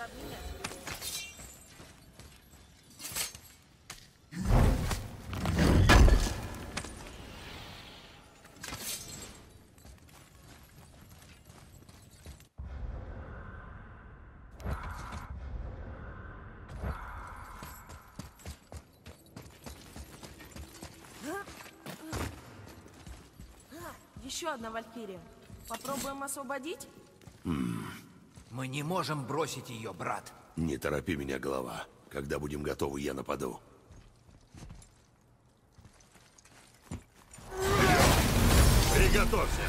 надо обменять. Еще одна валькирия. Попробуем освободить? Мы не можем бросить ее, брат. Не торопи меня, голова. Когда будем готовы, я нападу. Приготовься!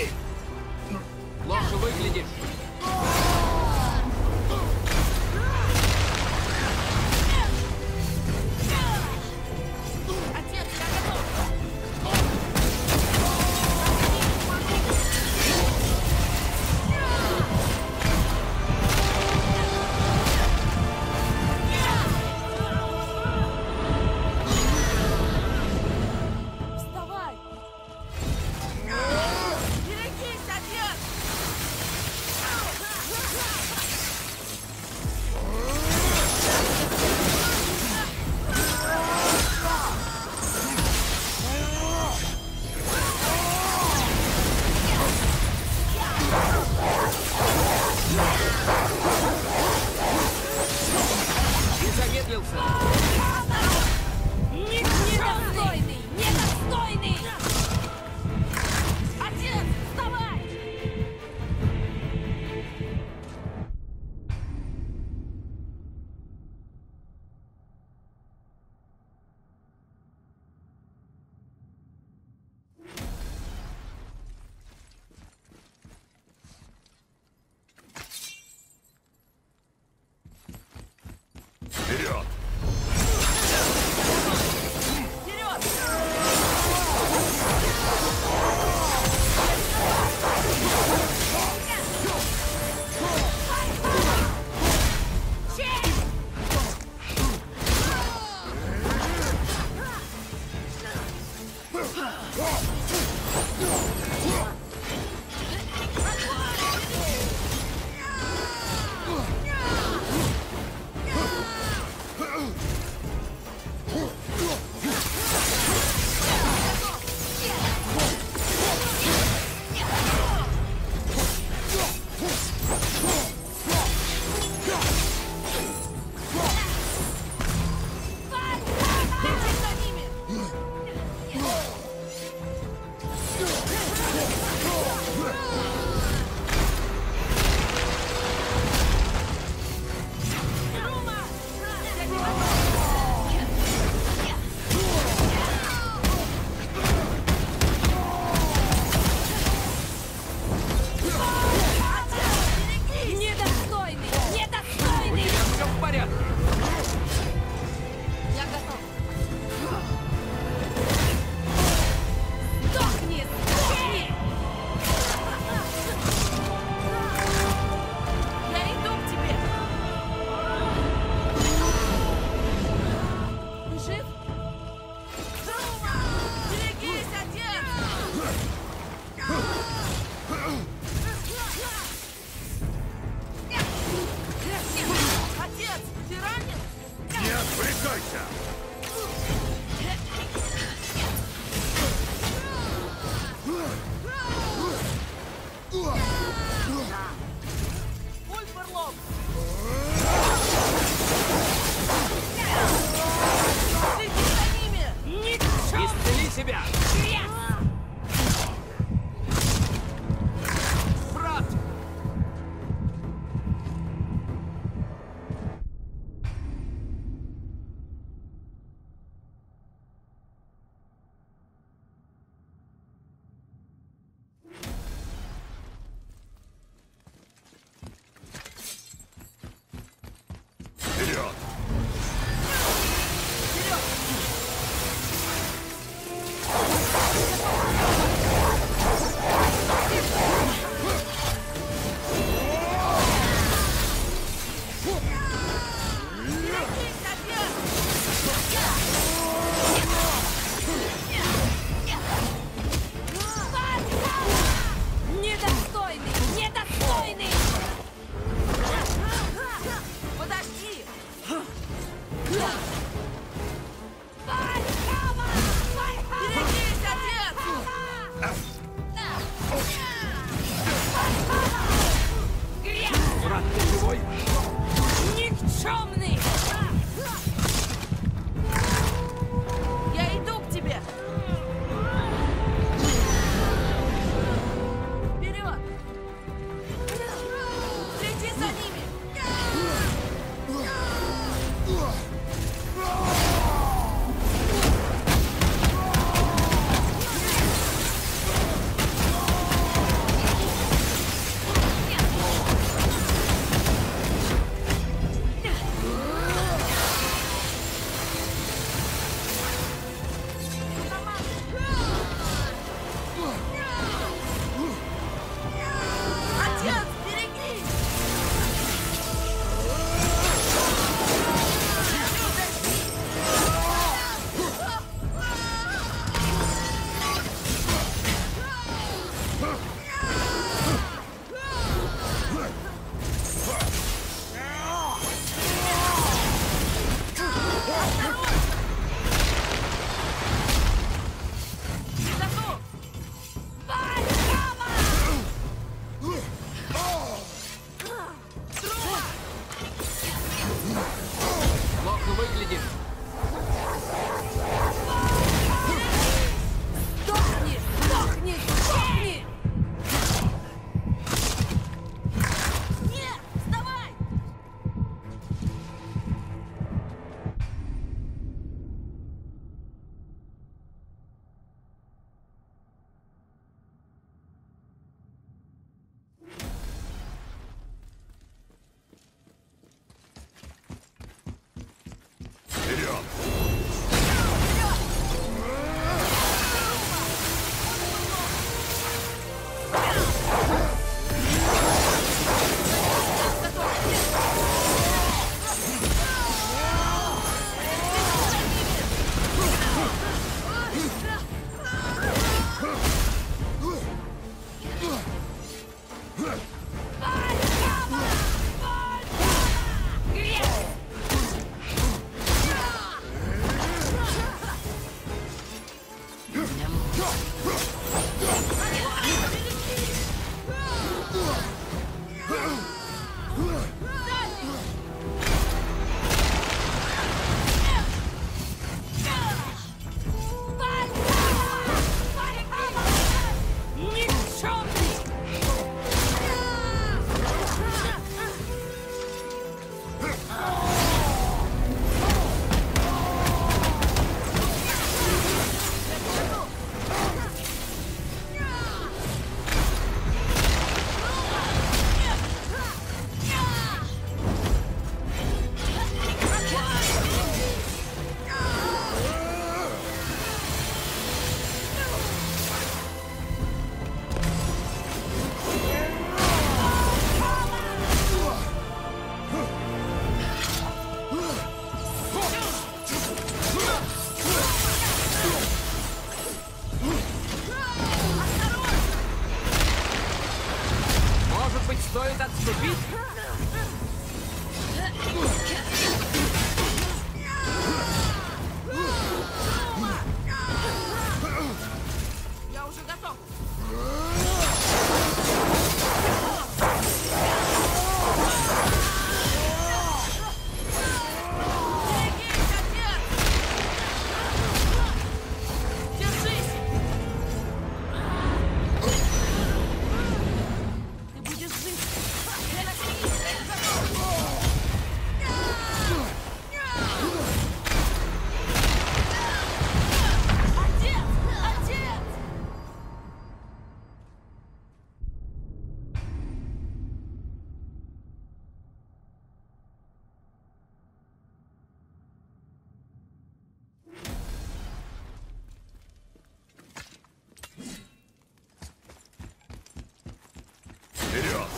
людей. Лучше выглядишь.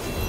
Yeah.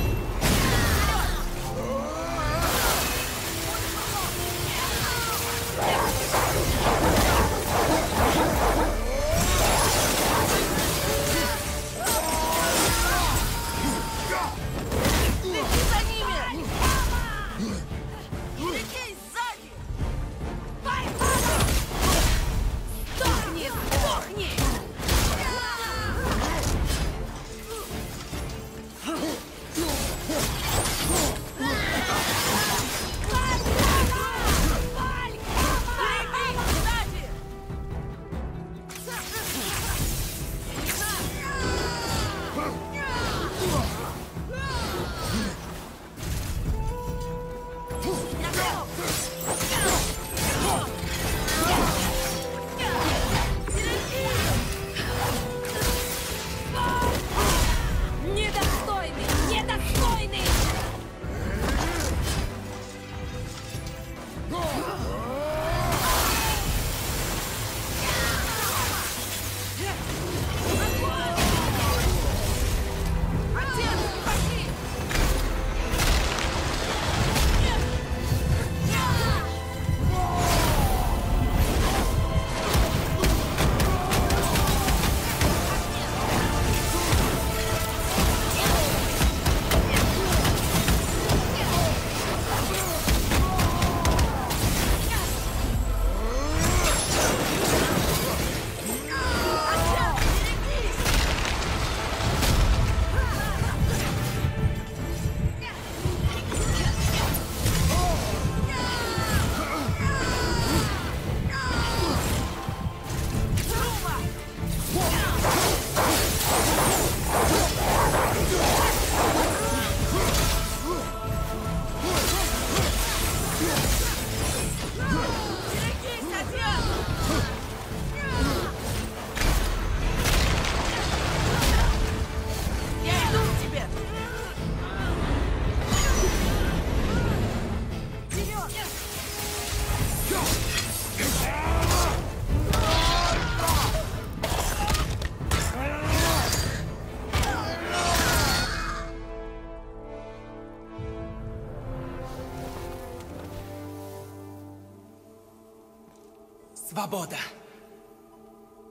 Свобода.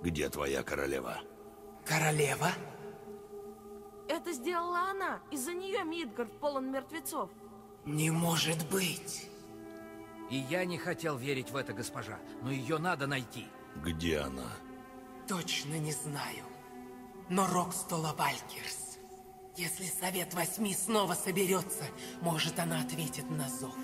Где твоя королева? Королева? Это сделала она. Из-за нее Мидгард полон мертвецов. Не может быть. И я не хотел верить в это, госпожа, но ее надо найти. Где она? Точно не знаю. Но Рокстола Валькирс. Если Совет Восьми снова соберется, может, она ответит на зов.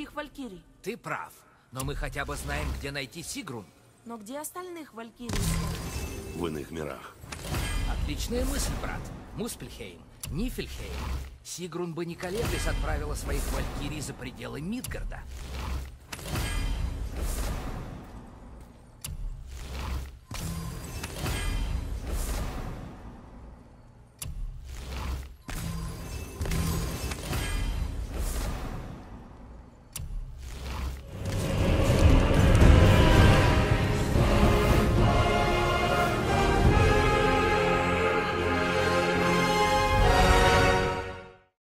других Валькирий. Ты прав, но мы хотя бы знаем, где найти Сигрун. Но где остальных Валькирий? В иных мирах. Отличная мысль, брат. Муспельхейм, Нифельхейм. Сигрун бы не колеблясь отправила своих Валькирий за пределы Мидгарда.